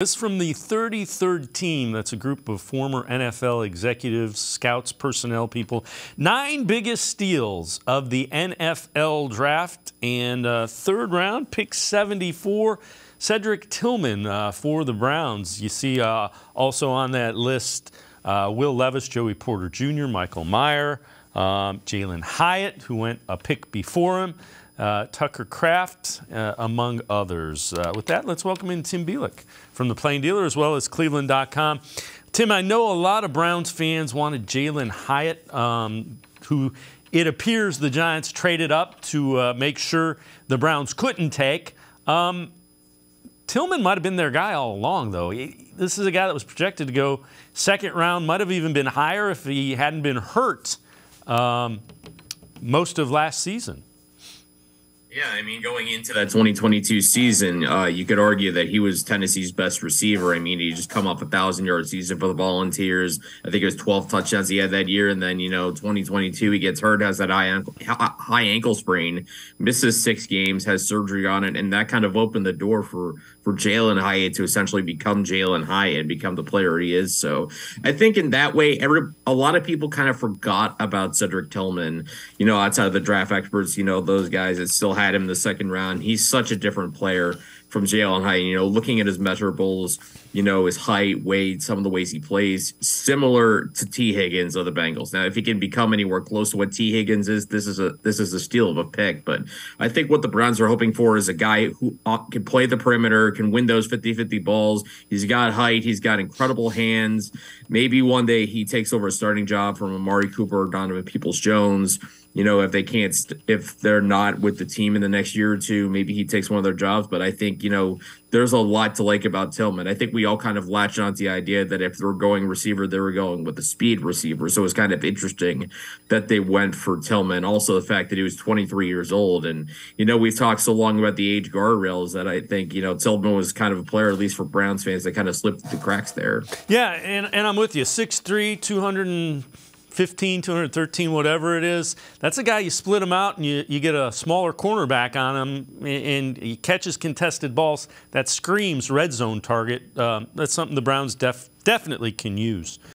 This from the 33rd team. That's a group of former NFL executives, scouts, personnel people. Nine biggest steals of the NFL draft and uh, third round, pick 74. Cedric Tillman uh, for the Browns. You see uh, also on that list uh, Will Levis, Joey Porter Jr., Michael Mayer, um, Jalin Hyatt, who went a pick before him uh, Tucker Kraft, uh, among others. Uh, with that, let's welcome in Tim Bielik from the Plain Dealer as well as Cleveland.com. Tim, I know a lot of Browns fans wanted Jalin Hyatt, um, who it appears the Giants traded up to uh, make sure the Browns couldn't take. Um, Tillman might have been their guy all along, though. He, this is a guy that was projected to go second round, might have even been higher if he hadn't been hurt um, most of last season. Yeah, I mean, going into that 2022 season, uh, you could argue that he was Tennessee's best receiver. I mean, he just come off a thousand yard season for the Volunteers. I think it was 12 touchdowns he had that year, and then you know, 2022 he gets hurt, has that high ankle, high ankle sprain, misses six games, has surgery on it, and that kind of opened the door for for Jalin Hyatt to essentially become Jalin Hyatt and become the player he is. So I think in that way, every a lot of people kind of forgot about Cedric Tillman. You know, outside of the draft experts, you know, those guys that still had him the second round. He's such a different player from Jalin Hyatt. You know, looking at his measurables, you know, his height, weight, some of the ways he plays, similar to Tee Higgins of the Bengals. Now, if he can become anywhere close to what Tee Higgins is, this is a this is a steal of a pick. But I think what the Browns are hoping for is a guy who uh, can play the perimeter, can win those 50-50 balls. He's got height, he's got incredible hands. Maybe one day he takes over a starting job from Amari Cooper or Donovan Peoples Jones you know, if they can't, if they're not with the team in the next year or two, maybe he takes one of their jobs. But I think, you know, there's a lot to like about Tillman. I think we all kind of latched on to the idea that if they're going receiver, they were going with a speed receiver. So it's kind of interesting that they went for Tillman. Also, the fact that he was 23 years old. And, you know, we've talked so long about the age guardrails that I think, you know, Tillman was kind of a player, at least for Browns fans, that kind of slipped the cracks there. Yeah. And, and I'm with you. 6'3, 200. And 215, 213, whatever it is, that's a guy you split him out and you, you get a smaller cornerback on him and he catches contested balls. That screams red zone target. Uh, that's something the Browns def, definitely can use.